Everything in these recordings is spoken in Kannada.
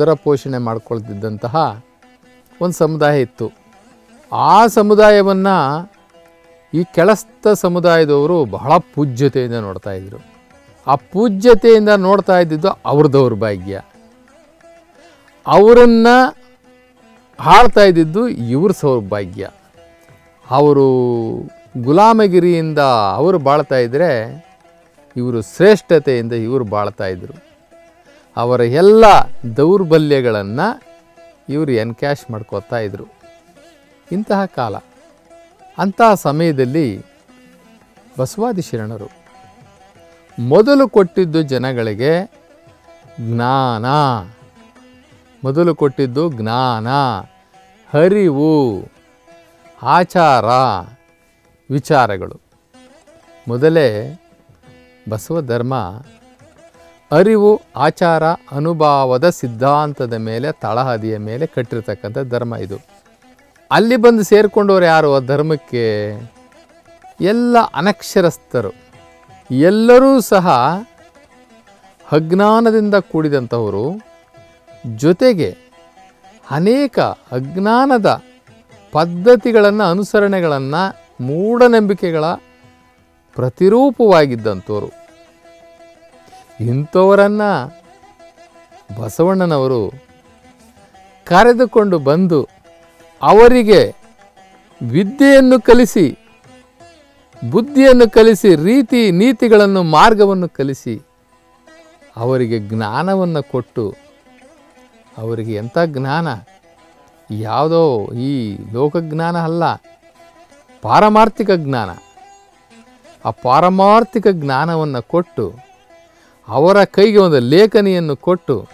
ಉದರ ಪೋಷಣೆ ಮಾಡ್ಕೊಳ್ತಿದ್ದಂತಹ ಒಂದು ಸಮುದಾಯ ಇತ್ತು. ಆ ಸಮುದಾಯವನ್ನು ಈ ಕೆಳಸ್ಥ ಸಮುದಾಯದವರು ಬಹಳ ಪೂಜ್ಯತೆಯಿಂದ ನೋಡ್ತಾ ಇದ್ದರು ಆ ಪೂಜ್ಯತೆಯಿಂದ ನೋಡ್ತಾ ಇದ್ದಿದ್ದು ಅವ್ರ ಭಾಗ್ಯ ಅವರನ್ನು ಹಾಳ್ತಾ ಇದ್ದಿದ್ದು ಇವ್ರ ಸೌಭಾಗ್ಯ. ಅವರು ಗುಲಾಮಗಿರಿಯಿಂದ ಅವರು ಬಾಳ್ತಾ ಇದ್ದರೆ ಇವರು ಶ್ರೇಷ್ಠತೆಯಿಂದ ಇವರು ಬಾಳ್ತಾ ಇದ್ದರು ಅವರ ಎಲ್ಲ ದೌರ್ಬಲ್ಯಗಳನ್ನು ಇವರು ಎನ್ಕ್ಯಾಶ್ ಮಾಡ್ಕೋತಾ ಇದ್ದರು ಇಂತಹ ಕಾಲ. ಅಂತಹ ಸಮಯದಲ್ಲಿ ಬಸವಾದಿ ಶರಣರು ಮೊದಲು ಕೊಟ್ಟಿದ್ದು ಜನಗಳಿಗೆ ಜ್ಞಾನ. ಮೊದಲು ಕೊಟ್ಟಿದ್ದು ಜ್ಞಾನ, ಹರಿವು, ಆಚಾರ, ವಿಚಾರಗಳು. ಮೊದಲೇ ಬಸವ ಧರ್ಮ ಅರಿವು, ಆಚಾರ, ಅನುಭವದ ಸಿದ್ಧಾಂತದ ಮೇಲೆ, ತಳಹದಿಯ ಮೇಲೆ ಕಟ್ಟಿರ್ತಕ್ಕಂಥ ಧರ್ಮ ಇದು. ಅಲ್ಲಿ ಬಂದು ಸೇರಿಕೊಂಡವ್ರು ಯಾರು? ಆ ಧರ್ಮಕ್ಕೆ ಎಲ್ಲ ಅನಕ್ಷರಸ್ಥರು. ಎಲ್ಲರೂ ಸಹ ಅಜ್ಞಾನದಿಂದ ಕೂಡಿದಂಥವರು. ಜೊತೆಗೆ ಅನೇಕ ಅಜ್ಞಾನದ ಪದ್ಧತಿಗಳನ್ನು, ಅನುಸರಣೆಗಳನ್ನು, ಮೂಢನಂಬಿಕೆಗಳ ಪ್ರತಿರೂಪವಾಗಿದ್ದಂಥವ್ರು. ಇಂಥವರನ್ನು ಬಸವಣ್ಣನವರು ಕರೆದುಕೊಂಡು ಬಂದು ಅವರಿಗೆ ವಿದ್ಯೆಯನ್ನು ಕಲಿಸಿ, ಬುದ್ಧಿಯನ್ನು ಕಲಿಸಿ, ರೀತಿ ನೀತಿಗಳನ್ನು, ಮಾರ್ಗವನ್ನು ಕಲಿಸಿ ಅವರಿಗೆ ಜ್ಞಾನವನ್ನು ಕೊಟ್ಟು ಅವರಿಗೆ ಎಂಥ ಜ್ಞಾನ? ಯಾವುದೋ ಈ ಲೋಕಜ್ಞಾನ ಅಲ್ಲ, ಪಾರಮಾರ್ಥಿಕ ಜ್ಞಾನ. ಆ ಪಾರಮಾರ್ಥಿಕ ಜ್ಞಾನವನ್ನು ಕೊಟ್ಟು ಅವರ ಕೈಗೆ ಒಂದು ಲೇಖನಿಯನ್ನು ಕೊಟ್ಟು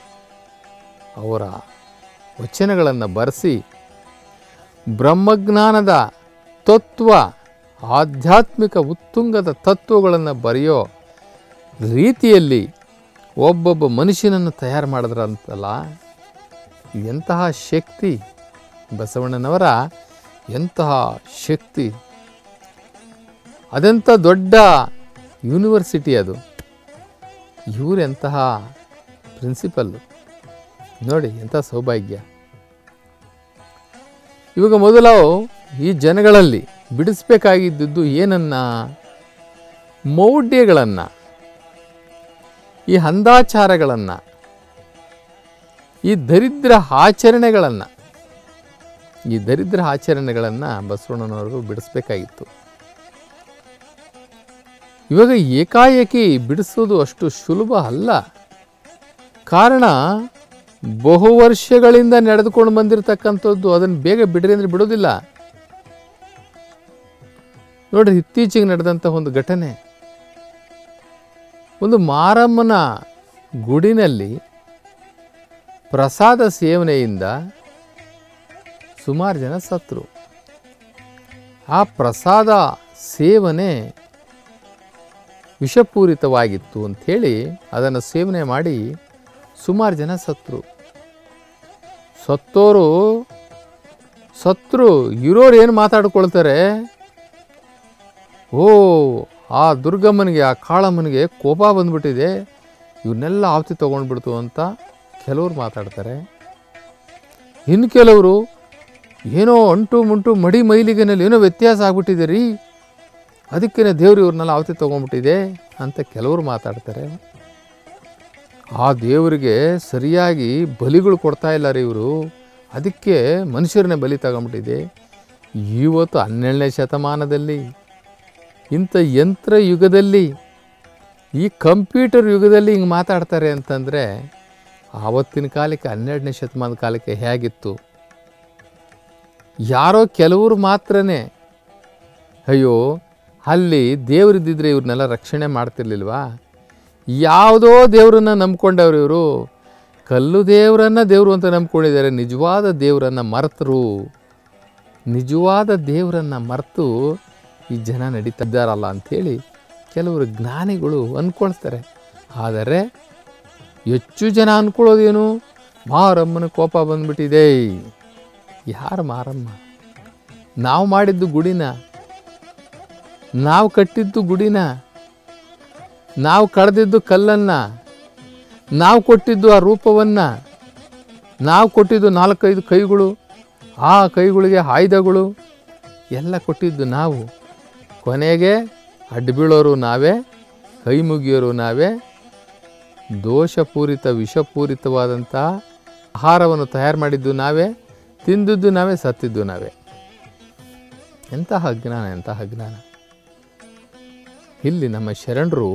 ಅವರ ವಚನಗಳನ್ನು ಬರೆಸಿ ಬ್ರಹ್ಮಜ್ಞಾನದ ತತ್ವ, ಆಧ್ಯಾತ್ಮಿಕ ಉತ್ತುಂಗದ ತತ್ವಗಳನ್ನು ಬರೆಯೋ ರೀತಿಯಲ್ಲಿ ಒಬ್ಬೊಬ್ಬ ಮನುಷ್ಯನನ್ನು ತಯಾರು ಮಾಡಿದ್ರಂತಲ್ಲ, ಎಂತಹ ಶಕ್ತಿ ಬಸವಣ್ಣನವರ, ಎಂತಹ ಶಕ್ತಿ. ಅದೆಂಥ ದೊಡ್ಡ ಯೂನಿವರ್ಸಿಟಿ ಅದು. ಇವರೆಂತಹ ಪ್ರಿನ್ಸಿಪಲ್ಲು ನೋಡಿ, ಎಂಥ ಸೌಭಾಗ್ಯ. ಇವಾಗ ಮೊದಲು ಈ ಜನಗಳಲ್ಲಿ ಬಿಡಿಸ್ಬೇಕಾಗಿದ್ದದ್ದು ಏನನ್ನ? ಮೌಢ್ಯಗಳನ್ನು. ಈ ಅಂದಾಚಾರಗಳನ್ನು ಈ ದರಿದ್ರ ಆಚರಣೆಗಳನ್ನು. ಈ ದರಿದ್ರ ಆಚರಣೆಗಳನ್ನು ಬಸವಣ್ಣನವರು ಬಿಡಿಸ್ಬೇಕಾಗಿತ್ತು. ಇವಾಗ ಏಕಾಏಕಿ ಬಿಡಿಸೋದು ಅಷ್ಟು ಸುಲಭ ಅಲ್ಲ. ಕಾರಣ ಬಹು ವರ್ಷಗಳಿಂದ ನಡೆದುಕೊಂಡು ಬಂದಿರತಕ್ಕಂಥದ್ದು ಅದನ್ನು ಬೇಗ ಬಿಡ್ರಿ ಅಂದರೆ ಬಿಡೋದಿಲ್ಲ. ನೋಡ್ರಿ ಇತ್ತೀಚೆಗೆ ನಡೆದಂಥ ಒಂದು ಘಟನೆ. ಒಂದು ಮಾರಮ್ಮನ ಗುಡಿನಲ್ಲಿ ಪ್ರಸಾದ ಸೇವನೆಯಿಂದ ಸುಮಾರು ಜನ ಸತ್ರು ಆ ಪ್ರಸಾದ ಸೇವನೆ ವಿಷಪೂರಿತವಾಗಿತ್ತು ಅಂಥೇಳಿ ಅದನ್ನು ಸೇವನೆ ಮಾಡಿ ಸುಮಾರು ಜನ ಸತ್ರು. ಸತ್ತೋರು, ಸತ್ರು, ಇರೋರು ಏನು ಮಾತಾಡ್ಕೊಳ್ತಾರೆ? ಓ, ಆ ದುರ್ಗಮ್ಮನಿಗೆ, ಆ ಕಾಳಮ್ಮನಿಗೆ ಕೋಪ ಬಂದ್ಬಿಟ್ಟಿದೆ. ಇವನ್ನೆಲ್ಲ ಆವತಿ ತೊಗೊಂಡ್ಬಿಡ್ತು ಅಂತ ಕೆಲವರು ಮಾತಾಡ್ತಾರೆ. ಇನ್ನು ಕೆಲವರು, ಏನೋ ಅಂಟು, ಮುಂಟು ಮಡಿ ಮೈಲಿಗೆನಲ್ಲಿ ಏನೋ ವ್ಯತ್ಯಾಸ ಆಗ್ಬಿಟ್ಟಿದೆ ರೀ. ಅದಕ್ಕೇ ದೇವರು ಇವ್ರನ್ನೆಲ್ಲ ಆವತಿ ತೊಗೊಂಡ್ಬಿಟ್ಟಿದೆ ಅಂತ ಕೆಲವರು ಮಾತಾಡ್ತಾರೆ. ಆ ದೇವರಿಗೆ ಸರಿಯಾಗಿ ಬಲಿಗಳು ಕೊಡ್ತಾ ಇಲ್ಲ ರೀ ಇವರು. ಅದಕ್ಕೆ ಮನುಷ್ಯರನ್ನೇ ಬಲಿ ತಗೊಂಬಿಟ್ಟಿದೆ. ಇವತ್ತು ಹನ್ನೆರಡನೇ ಶತಮಾನದಲ್ಲಿ, ಇಂಥ ಯಂತ್ರ ಯುಗದಲ್ಲಿ, ಈ ಕಂಪ್ಯೂಟರ್ ಯುಗದಲ್ಲಿ ಹಿಂಗೆ ಮಾತಾಡ್ತಾರೆ ಅಂತಂದರೆ ಆವತ್ತಿನ ಕಾಲಕ್ಕೆ, ಹನ್ನೆರಡನೇ ಶತಮಾನದ ಕಾಲಕ್ಕೆ ಹೇಗಿತ್ತು? ಯಾರೋ ಕೆಲವರು ಮಾತ್ರನೇ. ಅಯ್ಯೋ ಅಲ್ಲಿ ದೇವರಿದ್ದಿದ್ರೆ ಇವ್ರನ್ನೆಲ್ಲ ರಕ್ಷಣೆ ಮಾಡ್ತಿರ್ಲಿಲ್ವಾ? ಯಾವುದೋ ದೇವರನ್ನು ನಂಬ್ಕೊಂಡವ್ರು ಇವರು. ಕಲ್ಲು ದೇವರನ್ನು ದೇವರು ಅಂತ ನಂಬ್ಕೊಂಡಿದ್ದಾರೆ. ನಿಜವಾದ ದೇವರನ್ನು ಮರೆತರು. ನಿಜವಾದ ದೇವರನ್ನು ಮರೆತು ಈ ಜನ ನಡೀತಾ ಇದ್ದಾರಲ್ಲ ಅಂಥೇಳಿ ಕೆಲವರು ಜ್ಞಾನಿಗಳು ಅಂದ್ಕೊಳ್ತಾರೆ. ಆದರೆ ಹೆಚ್ಚು ಜನ ಅಂದ್ಕೊಳ್ಳೋದೇನು? ಮಾರಮ್ಮನ ಕೋಪ ಬಂದ್ಬಿಟ್ಟಿದೆ. ಯಾರು ಮಾರಮ್ಮ? ನಾವು ಮಾಡಿದ್ದು ಗುಡಿನ ನಾವು ಕಟ್ಟಿದ್ದು ಗುಡಿನ, ನಾವು ಕಳೆದಿದ್ದು ಕಲ್ಲನ್ನು, ನಾವು ಕೊಟ್ಟಿದ್ದು ಆ ರೂಪವನ್ನು, ನಾವು ಕೊಟ್ಟಿದ್ದು ನಾಲ್ಕೈದು ಕೈಗಳು, ಆ ಕೈಗಳಿಗೆ ಆಯುಧಗಳು, ಎಲ್ಲ ಕೊಟ್ಟಿದ್ದು ನಾವು. ಕೊನೆಗೆ ಅಡ್ಬೀಳೋರು ನಾವೇ ಕೈ ಮುಗಿಯೋರು ನಾವೇ, ದೋಷಪೂರಿತ, ವಿಷಪೂರಿತವಾದಂಥ ಆಹಾರವನ್ನು ತಯಾರು ಮಾಡಿದ್ದು ನಾವೇ, ತಿಂದಿದ್ದು ನಾವೇ, ಸತ್ತಿದ್ದು ನಾವೇ. ಎಂತಹ ಅಜ್ಞಾನ ಎಂತಹ ಅಜ್ಞಾನ. ಇಲ್ಲಿ ನಮ್ಮ ಶರಣರು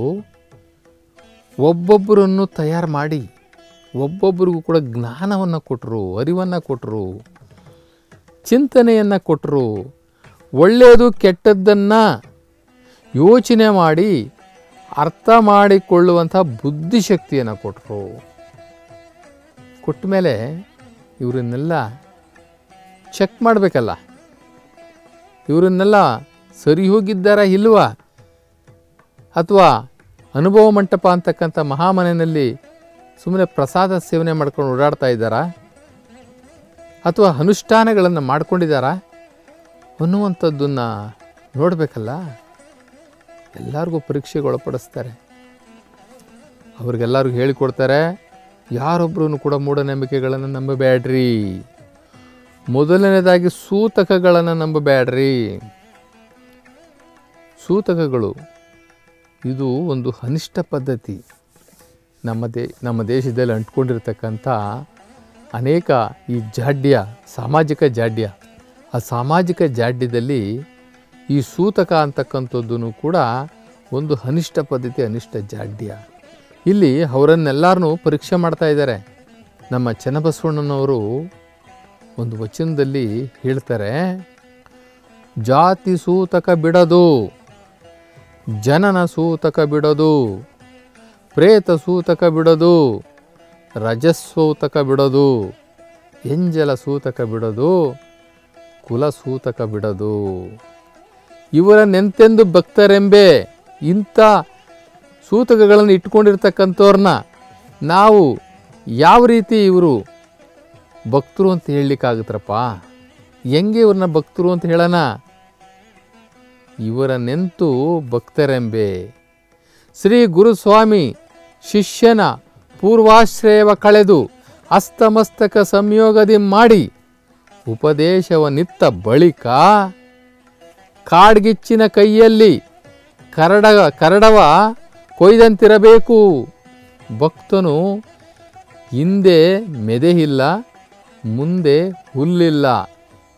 ಒಬ್ಬೊಬ್ಬರನ್ನು ತಯಾರು ಮಾಡಿ ಒಬ್ಬೊಬ್ಬರಿಗೂ ಕೂಡ ಜ್ಞಾನವನ್ನು ಕೊಟ್ಟರು ಅರಿವನ್ನು ಕೊಟ್ಟರು ಚಿಂತನೆಯನ್ನು ಕೊಟ್ಟರು ಒಳ್ಳೆಯದು ಕೆಟ್ಟದ್ದನ್ನು ಯೋಚನೆ ಮಾಡಿ ಅರ್ಥ ಮಾಡಿಕೊಳ್ಳುವಂಥ ಬುದ್ಧಿಶಕ್ತಿಯನ್ನು ಕೊಟ್ಟರು ಕೊಟ್ಟ ಮೇಲೆ ಇವರನ್ನೆಲ್ಲ ಚೆಕ್ ಮಾಡಬೇಕಲ್ಲ. ಇವರನ್ನೆಲ್ಲ ಸರಿ ಹೋಗಿದ್ದಾರಾ ಇಲ್ವಾ? ಅಥವಾ ಅನುಭವ ಮಂಟಪ ಅಂತಕ್ಕಂಥ ಮಹಾಮನೆಯಲ್ಲಿ ಸುಮ್ಮನೆ ಪ್ರಸಾದ ಸೇವನೆ ಮಾಡ್ಕೊಂಡು ಓಡಾಡ್ತಾ ಇದ್ದಾರಾ? ಅಥವಾ ಅನುಷ್ಠಾನಗಳನ್ನು ಮಾಡ್ಕೊಂಡಿದ್ದಾರಾ? ಅನ್ನುವಂಥದ್ದನ್ನು ನೋಡಬೇಕಲ್ಲ? ಎಲ್ಲರಿಗೂ ಪರೀಕ್ಷೆಗೆ ಒಳಪಡಿಸ್ತಾರೆ. ಅವ್ರಿಗೆಲ್ಲರಿಗೂ ಹೇಳಿಕೊಡ್ತಾರೆ ಯಾರೊಬ್ಬರೂ ಕೂಡ ಮೂಢನಂಬಿಕೆಗಳನ್ನು ನಂಬಬೇಡ್ರಿ. ಮೊದಲನೇದಾಗಿ ಸೂತಕಗಳನ್ನು ನಂಬಬೇಡ್ರಿ. ಸೂತಕಗಳು ಇದು ಒಂದು ಅನಿಷ್ಟ ಪದ್ಧತಿ. ನಮ್ಮ ದೇ, ನಮ್ಮ ದೇಶದಲ್ಲಿ ಅಂಟ್ಕೊಂಡಿರ್ತಕ್ಕಂಥ ಅನೇಕ ಈ ಜಾಡ್ಯ, ಸಾಮಾಜಿಕ ಜಾಡ್ಯ. ಆ ಸಾಮಾಜಿಕ ಜಾಡ್ಯದಲ್ಲಿ ಈ ಸೂತಕ ಅಂತಕ್ಕಂಥದ್ದು ಕೂಡ ಒಂದು ಅನಿಷ್ಟ ಪದ್ಧತಿ, ಅನಿಷ್ಟ ಜಾಡ್ಯ. ಇಲ್ಲಿ ಅವರನ್ನೆಲ್ಲರನ್ನೂ ಪರೀಕ್ಷೆ ಮಾಡ್ತಾ ಇದ್ದಾರೆ. ನಮ್ಮ ಚನ್ನಬಸವಣ್ಣನವರು ಒಂದು ವಚನದಲ್ಲಿ ಹೇಳ್ತಾರೆ, ಜಾತಿ ಸೂತಕ ಬಿಡದು. ಜನನ ಸೂತಕ ಬಿಡದು, ಪ್ರೇತ ಸೂತಕ ಬಿಡದು, ರಜಸ್ಸೂತಕ ಬಿಡದು, ಎಂಜಲ ಸೂತಕ ಬಿಡದು, ಕುಲ ಸೂತಕ ಇವರ ನೆಂತೆಂದು ಭಕ್ತರೆಂಬೆ ಇಂಥ ಸೂತಕಗಳನ್ನು ಇಟ್ಕೊಂಡಿರ್ತಕ್ಕಂಥವ್ರನ್ನ ನಾವು ಯಾವ ರೀತಿ ಇವರು ಭಕ್ತರು ಅಂತ ಹೇಳಲಿಕ್ಕಾಗುತ್ತರಪ್ಪ? ಹೆಂಗೆ ಇವ್ರನ್ನ ಭಕ್ತರು ಅಂತ ಹೇಳೋಣ? ಇವರ ನೆಂತು ಭಕ್ತರೆಂಬೆ. ಶ್ರೀ ಗುರುಸ್ವಾಮಿ ಶಿಷ್ಯನ ಪೂರ್ವಾಶ್ರಯವ ಕಳೆದು ಅಸ್ತಮಸ್ತಕ ಸಂಯೋಗದಿ ಮಾಡಿ ಉಪದೇಶವನಿತ್ತ ಬಳಿಕ ಕಾಡ್ಗಿಚ್ಚಿನ ಕೈಯಲ್ಲಿ ಕರಡ, ಕರಡವ ಕೊಯ್ದಂತಿರಬೇಕು. ಭಕ್ತನು ಹಿಂದೆ ಮೆದೆಯಿಲ್ಲ, ಮುಂದೆ ಹುಲ್ಲಿಲ್ಲ.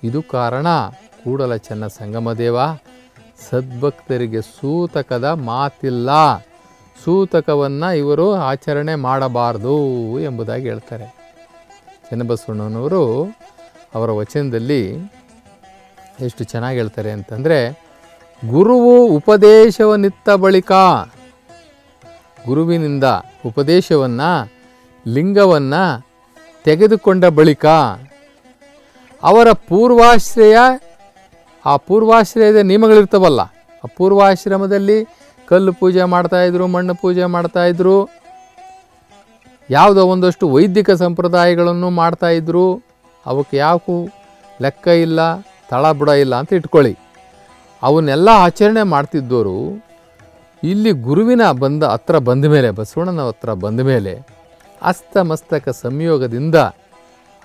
ಇದು ಕಾರಣ ಕೂಡಲ ಚೆನ್ನ ಸಂಗಮದೇವ. ಸದ್ಭಕ್ತರಿಗೆ ಸೂತಕದ ಮಾತಿಲ್ಲ. ಸೂತಕವನ್ನು ಇವರು ಆಚರಣೆ ಮಾಡಬಾರದು ಎಂಬುದಾಗಿ ಹೇಳ್ತಾರೆ. ಚನ್ನಬಸವಣ್ಣನವರು ಅವರ ವಚನದಲ್ಲಿ ಎಷ್ಟು ಚೆನ್ನಾಗಿ ಹೇಳ್ತಾರೆ ಅಂತಂದರೆ, ಗುರುವು ಉಪದೇಶವನ್ನಿತ್ತ ಬಳಿಕ ಗುರುವಿನಿಂದ ಉಪದೇಶವನ್ನು ಲಿಂಗವನ್ನು ತೆಗೆದುಕೊಂಡ ಬಳಿಕ ಅವರ ಪೂರ್ವಾಶ್ರಯ ಆ ಪೂರ್ವಾಶ್ರಯದ ನಿಯಮಗಳಿರ್ತವಲ್ಲ, ಆ ಪೂರ್ವಾಶ್ರಮದಲ್ಲಿ ಕಲ್ಲು ಪೂಜೆ ಮಾಡ್ತಾಯಿದ್ರು ಮಣ್ಣು ಪೂಜೆ ಮಾಡ್ತಾಯಿದ್ರು ಯಾವುದೋ ಒಂದಷ್ಟು ವೈದಿಕ ಸಂಪ್ರದಾಯಗಳನ್ನು ಮಾಡ್ತಾಯಿದ್ರು ಅವಕ್ಕೆ ಯಾಕೂ ಲೆಕ್ಕ ಇಲ್ಲ, ತಳ ಬುಡ ಇಲ್ಲ ಅಂತ ಇಟ್ಕೊಳ್ಳಿ. ಅವನ್ನೆಲ್ಲ ಆಚರಣೆ ಮಾಡ್ತಿದ್ದವರು ಇಲ್ಲಿ ಗುರುವಿನ ಬಂದ ಹತ್ರ ಬಂದ ಮೇಲೆ, ಬಸವಣ್ಣನ ಹತ್ರ ಬಂದ ಮೇಲೆ ಅಸ್ತಮಸ್ತಕ ಸಂಯೋಗದಿಂದ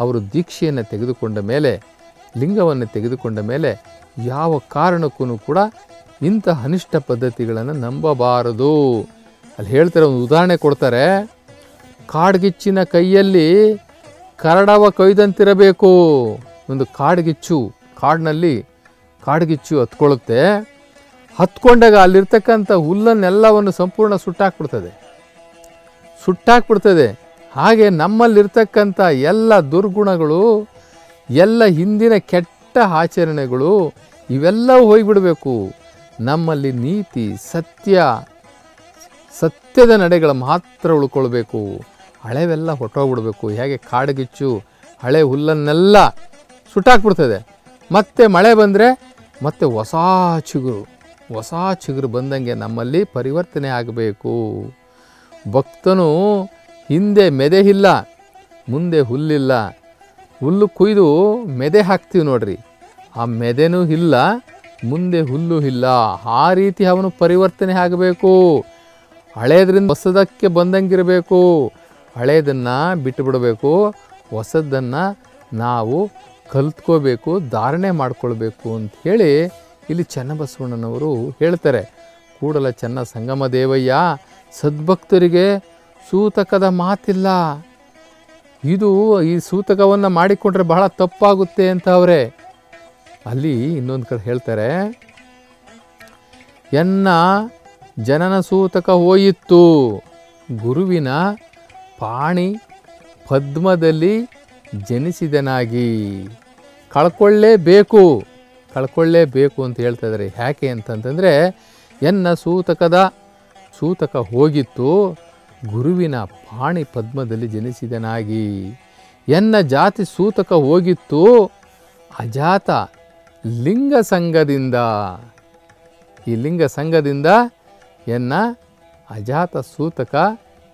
ಅವರು ದೀಕ್ಷೆಯನ್ನು ತೆಗೆದುಕೊಂಡ ಮೇಲೆ, ಲಿಂಗವನ್ನು ತೆಗೆದುಕೊಂಡ ಮೇಲೆ ಯಾವ ಕಾರಣಕ್ಕೂ ಕೂಡ ಇಂಥ ಅನಿಷ್ಟ ಪದ್ಧತಿಗಳನ್ನು ನಂಬಬಾರದು. ಅಲ್ಲಿ ಹೇಳ್ತಾರೆ ಒಂದು ಉದಾಹರಣೆ ಕೊಡ್ತಾರೆ. ಕಾಡ್ಗಿಚ್ಚಿನ ಕೈಯಲ್ಲಿ ಕರಡವ ಕೊಯ್ದಂತಿರಬೇಕು. ಒಂದು ಕಾಡ್ಗಿಚ್ಚು, ಕಾಡಿನಲ್ಲಿ ಕಾಡ್ಗಿಚ್ಚು ಹತ್ಕೊಳ್ಳುತ್ತೆ. ಹತ್ಕೊಂಡಾಗ ಅಲ್ಲಿರ್ತಕ್ಕಂಥ ಹುಲ್ಲನ್ನೆಲ್ಲವನ್ನು ಸಂಪೂರ್ಣ ಸುಟ್ಟಾಕ್ಬಿಡ್ತದೆ. ಸುಟ್ಟಾಕ್ಬಿಡ್ತದೆ. ಹಾಗೆ ನಮ್ಮಲ್ಲಿರ್ತಕ್ಕಂಥ ಎಲ್ಲ ದುರ್ಗುಣಗಳು, ಎಲ್ಲ ಹಿಂದಿನ ಕೆಟ್ಟ ಆಚರಣೆಗಳು ಇವೆಲ್ಲವೂ ಹೋಗಿಬಿಡಬೇಕು. ನಮ್ಮಲ್ಲಿ ನೀತಿ, ಸತ್ಯ, ಸತ್ಯದ ನಡೆಗಳು ಮಾತ್ರ ಉಳ್ಕೊಳ್ಬೇಕು. ಹಳೆವೆಲ್ಲ ಹೊಟ್ಟೋಗ್ಬಿಡಬೇಕು ಹೇಗೆ ಕಾಡುಗಿಚ್ಚು, ಹಳೆ ಹುಲ್ಲನ್ನೆಲ್ಲ ಸುಟ್ಟಾಕ್ಬಿಡ್ತದೆ. ಮತ್ತೆ ಮಳೆ ಬಂದರೆ ಮತ್ತೆ ಹೊಸ ಚಿಗುರು ಹೊಸ ಚಿಗುರು ಬಂದಂಗೆ ನಮ್ಮಲ್ಲಿ ಪರಿವರ್ತನೆ ಆಗಬೇಕು. ಭಕ್ತನು ಹಿಂದೆ ಮೆದೆ ಇಲ್ಲ ಮುಂದೆ ಹುಲ್ಲಿಲ್ಲ ಹುಲ್ಲು ಕುಯ್ದು ಮೆದೆ ಹಾಕ್ತೀವಿ ನೋಡ್ರಿ. ಆ ಮೆದೆನೂ ಇಲ್ಲ, ಮುಂದೆ ಹುಲ್ಲು ಇಲ್ಲ. ಆ ರೀತಿ ಅವನು ಪರಿವರ್ತನೆ ಆಗಬೇಕು. ಹಳೇದ್ರಿಂದ ಹೊಸದಕ್ಕೆ ಬಂದಂಗಿರಬೇಕು. ಹಳೇದನ್ನು ಬಿಟ್ಟು ಬಿಡಬೇಕು ಹೊಸದನ್ನು ನಾವು ಕಲ್ತ್ಕೋಬೇಕು, ಧಾರಣೆ ಮಾಡ್ಕೊಳ್ಬೇಕು ಅಂತ ಹೇಳಿ ಇಲ್ಲಿ ಚನ್ನಬಸವಣ್ಣನವರು ಹೇಳ್ತಾರೆ. ಕೂಡಲ ಚೆನ್ನ ಸಂಗಮ ದೇವಯ್ಯ ಸದ್ಭಕ್ತರಿಗೆ ಸೂತಕದ ಮಾತಿಲ್ಲ. ಇದು ಈ ಸೂತಕವನ್ನು ಮಾಡಿಕೊಂಡ್ರೆ ಬಹಳ ತಪ್ಪಾಗುತ್ತೆ ಅಂತ ಅವರೇ. ಅಲ್ಲಿ ಇನ್ನೊಂದು ಕಡೆ ಹೇಳ್ತಾರೆ, ಎನ್ನ ಜನನ ಸೂತಕ ಹೋಯಿತು ಗುರುವಿನ ಪಾಣಿ ಪದ್ಮದಲ್ಲಿ ಜನಿಸಿದನಾಗಿ. ಕಳ್ಕೊಳ್ಳೇಬೇಕು ಕಳ್ಕೊಳ್ಳೇಬೇಕು ಅಂತ ಹೇಳ್ತಾ ಇದ್ದಾರೆ. ಯಾಕೆ ಅಂತಂತಂದರೆ, ಎನ್ನ ಸೂತಕದ ಸೂತಕ ಹೋಗಿತ್ತು ಗುರುವಿನ ಪಾಣಿ ಪದ್ಮದಲ್ಲಿ ಜನಿಸಿದನಾಗಿ. ಎನ್ನ ಜಾತಿ ಸೂತಕ ಹೋಗಿತ್ತು ಅಜಾತ ಲಿಂಗ ಸಂಘದಿಂದ. ಈ ಲಿಂಗ ಸಂಘದಿಂದ ಎನ್ನ ಅಜಾತ ಸೂತಕ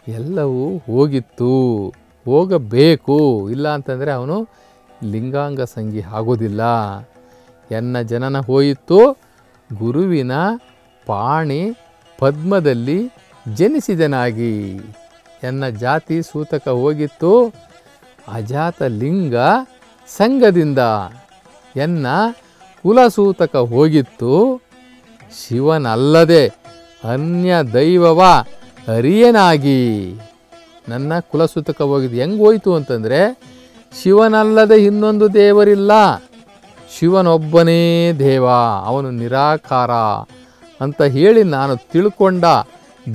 ಎಲ್ಲವೂ ಹೋಗಿತ್ತು. ಹೋಗಬೇಕು, ಇಲ್ಲ ಅಂತಂದರೆ ಅವನು ಲಿಂಗಾಂಗ ಸಂಗಿ ಆಗೋದಿಲ್ಲ. ಎನ್ನ ಜನನ ಹೋಯಿತು ಗುರುವಿನ ಪಾಣಿ ಪದ್ಮದಲ್ಲಿ ಜನಿಸಿದನಾಗಿ ಎನ್ನ ಜಾತಿ ಸೂತಕ ಹೋಗಿತ್ತು, ಅಜಾತ ಲಿಂಗ ಸಂಘದಿಂದ ಎನ್ನ ಕುಲಸೂತಕ ಹೋಗಿತ್ತು. ಶಿವನಲ್ಲದೆ ಅನ್ಯ ದೈವವ ಅರಿಯನಾಗಿ ನನ್ನ ಕುಲಸೂತಕ ಹೋಗಿದ್ದು ಹೆಂಗೆ ಹೋಯಿತು ಅಂತಂದರೆ, ಶಿವನಲ್ಲದೆ ಇನ್ನೊಂದು ದೇವರಿಲ್ಲ. ಶಿವನೊಬ್ಬನೇ ದೇವ, ಅವನು ನಿರಾಕಾರ ಅಂತ ಹೇಳಿ ನಾನು ತಿಳ್ಕೊಂಡ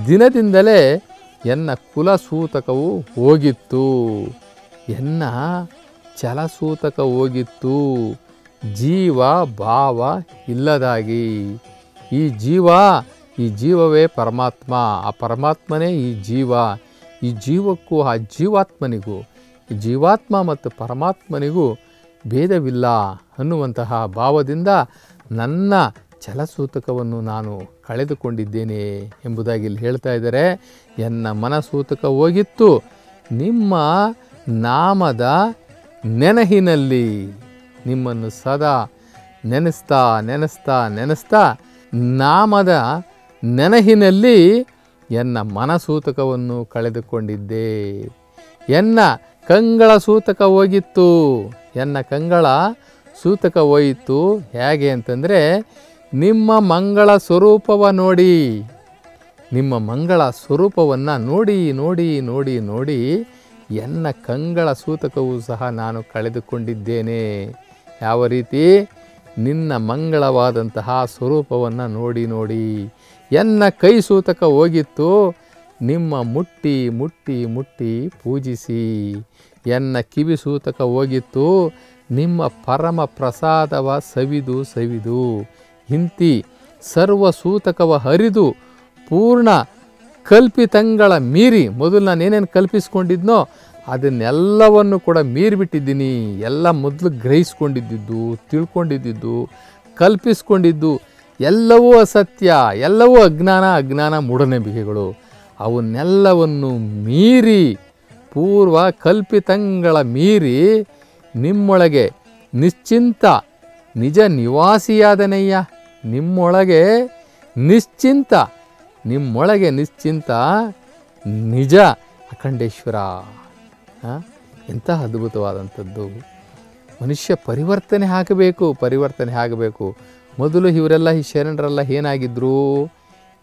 ದಿನದಿಂದಲೇ ಎನ್ನ ಕುಲಸೂತಕವು ಹೋಗಿತ್ತು. ಎನ್ನ ಚಲಸೂತಕ ಹೋಗಿತ್ತು. ಜೀವ ಭಾವ ಇಲ್ಲದಾಗಿ. ಈ ಜೀವ, ಈ ಜೀವವೇ ಪರಮಾತ್ಮ. ಆ ಪರಮಾತ್ಮನೇ ಈ ಜೀವ. ಈ ಜೀವಕ್ಕೂ, ಆ ಜೀವಾತ್ಮನಿಗೂ ಜೀವಾತ್ಮ ಮತ್ತು ಪರಮಾತ್ಮನಿಗೂ ಭೇದವಿಲ್ಲ ಅನ್ನುವಂತಹ ಭಾವದಿಂದ ನನ್ನ ಛಲಸೂತಕವನ್ನು ನಾನು ಕಳೆದುಕೊಂಡಿದ್ದೇನೆ ಎಂಬುದಾಗಿ ಇಲ್ಲಿ ಹೇಳ್ತಾ ಇದ್ದಾರೆ. ಎನ್ನ ಮನಸೂತಕ ಹೋಗಿತ್ತು, ನಿಮ್ಮ ನಾಮದ ನೆನಹಿನಲ್ಲಿ ನಿಮ್ಮನ್ನು ಸದಾ ನೆನೆಸ್ತಾ ನೆನೆಸ್ತಾ ನೆನೆಸ್ತಾ ನಾಮದ ನೆನಹಿನಲ್ಲಿ ಎನ್ನ ಮನಸೂತಕವನ್ನು ಕಳೆದುಕೊಂಡಿದ್ದೆ. ಎನ್ನ ಕಂಗಳ ಸೂತಕ ಹೋಗಿತ್ತು, ಎನ್ನ ಕಂಗಳ ಸೂತಕ ಹೋಯಿತು. ಹೇಗೆ ಅಂತಂದರೆ ನಿಮ್ಮ ಮಂಗಳ ಸ್ವರೂಪವ ನೋಡಿ. ನಿಮ್ಮ ಮಂಗಳ ಸ್ವರೂಪವನ್ನು ನೋಡಿ ನೋಡಿ ನೋಡಿ ನೋಡಿ ಎನ್ನ ಕಂಗಳ ಸೂತಕವೂ ಸಹ ನಾನು ಕಳೆದುಕೊಂಡಿದ್ದೇನೆ. ಯಾವ ರೀತಿ? ನಿನ್ನ ಮಂಗಳವಾದಂತಹ ಸ್ವರೂಪವನ್ನು ನೋಡಿ ನೋಡಿ ಎನ್ನ ಕೈ ಸೂತಕ ಹೋಗಿತ್ತು. ನಿಮ್ಮ ಮುಟ್ಟಿ ಮುಟ್ಟಿ ಮುಟ್ಟಿ ಪೂಜಿಸಿ ಎನ್ನ ಕಿವಿ ಸೂತಕ ಹೋಗಿತ್ತು. ನಿಮ್ಮ ಪರಮ ಪ್ರಸಾದವ ಸವಿದು ಸವಿದು ಹಿಂತಿ ಸರ್ವ ಸೂತಕವ ಹರಿದು ಪೂರ್ಣ ಕಲ್ಪಿತಂಗಳ ಮೀರಿ. ಮೊದಲು ನಾನು ಏನೇನು ಕಲ್ಪಿಸ್ಕೊಂಡಿದ್ನೋ ಅದನ್ನೆಲ್ಲವನ್ನು ಕೂಡ ಮೀರಿಬಿಟ್ಟಿದ್ದೀನಿ. ಎಲ್ಲ ಮೊದಲು ಗ್ರಹಿಸ್ಕೊಂಡಿದ್ದು ತಿಳ್ಕೊಂಡಿದ್ದು ಕಲ್ಪಿಸ್ಕೊಂಡಿದ್ದು ಎಲ್ಲವೂ ಅಸತ್ಯ, ಎಲ್ಲವೂ ಅಜ್ಞಾನ ಅಜ್ಞಾನ ಮೂಢನಂಬಿಕೆಗಳು. ಅವನ್ನೆಲ್ಲವನ್ನು ಮೀರಿ, ಪೂರ್ವ ಕಲ್ಪಿತಂಗಳ ಮೀರಿ ನಿಮ್ಮೊಳಗೆ ನಿಶ್ಚಿಂತ ನಿಜ ನಿವಾಸಿಯಾದನಯ್ಯ. ನಿಮ್ಮೊಳಗೆ ನಿಶ್ಚಿಂತ ನಿಮ್ಮೊಳಗೆ ನಿಶ್ಚಿಂತ ನಿಜ ಅಖಂಡೇಶ್ವರ? ಎಂಥ ಅದ್ಭುತವಾದಂಥದ್ದು. ಮನುಷ್ಯ ಪರಿವರ್ತನೆ ಆಗಬೇಕು ಪರಿವರ್ತನೆ ಆಗಬೇಕು ಮೊದಲು ಇವರೆಲ್ಲ ಈ ಶರಣರೆಲ್ಲ ಏನಾಗಿದ್ದರು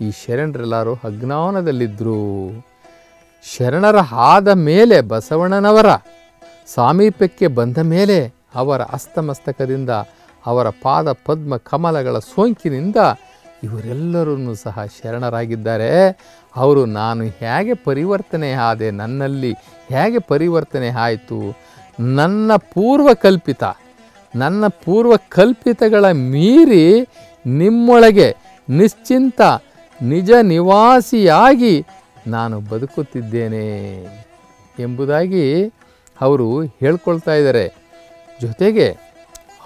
ಈ ಶರಣರೆಲ್ಲರೂ ಅಜ್ಞಾನದಲ್ಲಿದ್ದರು ಶರಣರ ಆದ ಮೇಲೆ ಬಸವಣ್ಣನವರ ಸಾಮೀಪ್ಯಕ್ಕೆ ಬಂದ ಮೇಲೆ ಅವರ ಅಸ್ತಮಸ್ತಕದಿಂದ ಅವರ ಪಾದ ಪದ್ಮ ಕಮಲಗಳ ಸೋಂಕಿನಿಂದ ಇವರೆಲ್ಲರೂ ಸಹ ಶರಣರಾಗಿದ್ದಾರೆ. ಅವರು, ನಾನು ಹೇಗೆ ಪರಿವರ್ತನೆ ಆದೆ? ನನ್ನಲ್ಲಿ ಹೇಗೆ ಪರಿವರ್ತನೆ ಆಯಿತು? ನನ್ನ ಪೂರ್ವ ಕಲ್ಪಿತ ನನ್ನ ಪೂರ್ವ ಕಲ್ಪಿತಗಳ ಮೀರಿ ನಿಮ್ಮೊಳಗೆ ನಿಶ್ಚಿಂತ ನಿಜ ನಿವಾಸಿಯಾಗಿ ನಾನು ಬದುಕುತ್ತಿದ್ದೇನೆ. ಎಂಬುದಾಗಿ ಅವರು ಹೇಳ್ಕೊಳ್ತಾ ಇದ್ದಾರೆ. ಜೊತೆಗೆ